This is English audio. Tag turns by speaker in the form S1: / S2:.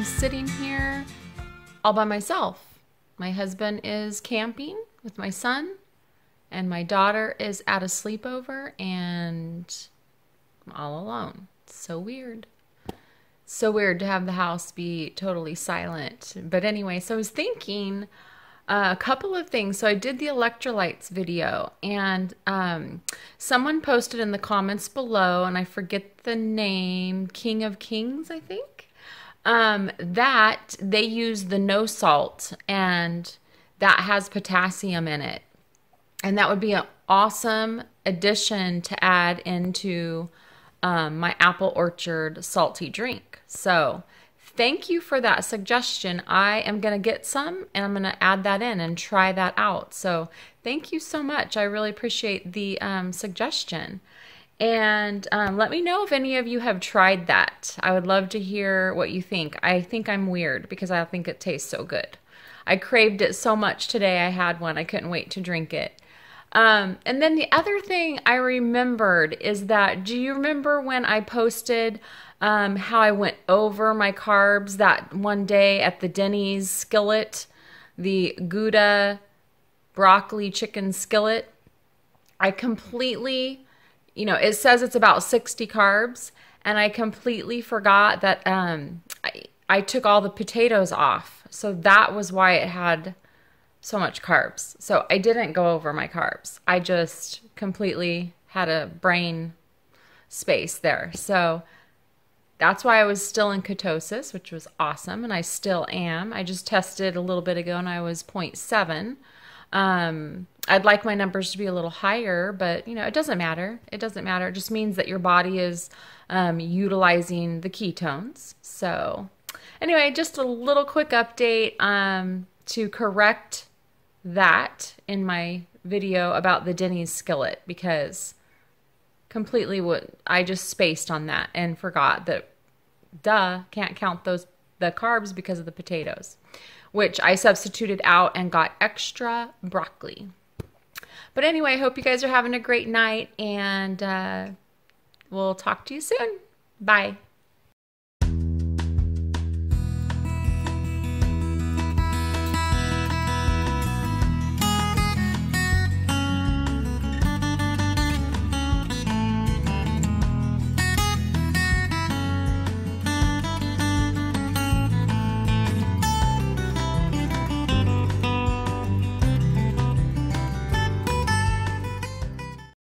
S1: am sitting here all by myself. My husband is camping with my son, and my daughter is at a sleepover, and I'm all alone. so weird. So weird to have the house be totally silent. But anyway, so I was thinking a couple of things. So I did the electrolytes video, and um, someone posted in the comments below, and I forget the name, King of Kings, I think. Um, that they use the no salt, and that has potassium in it, and that would be an awesome addition to add into um, my apple orchard salty drink. So thank you for that suggestion. I am going to get some and I'm going to add that in and try that out. So thank you so much. I really appreciate the um, suggestion. And um, let me know if any of you have tried that. I would love to hear what you think. I think I'm weird because I think it tastes so good. I craved it so much today. I had one. I couldn't wait to drink it. Um, and then the other thing I remembered is that do you remember when I posted um, how I went over my carbs that one day at the Denny's skillet, the Gouda broccoli chicken skillet. I completely, you know, it says it's about 60 carbs, and I completely forgot that um, I, I took all the potatoes off. So that was why it had so much carbs. So I didn't go over my carbs. I just completely had a brain space there. So that's why I was still in ketosis, which was awesome, and I still am. I just tested a little bit ago and I was 0.7. Um, I'd like my numbers to be a little higher, but you know, it doesn't matter. It doesn't matter. It just means that your body is um, utilizing the ketones. So, anyway, just a little quick update um, to correct that in my video about the Denny's skillet because completely what I just spaced on that and forgot that duh can't count those the carbs because of the potatoes which I substituted out and got extra broccoli. But anyway, I hope you guys are having a great night and uh, we'll talk to you soon. Bye.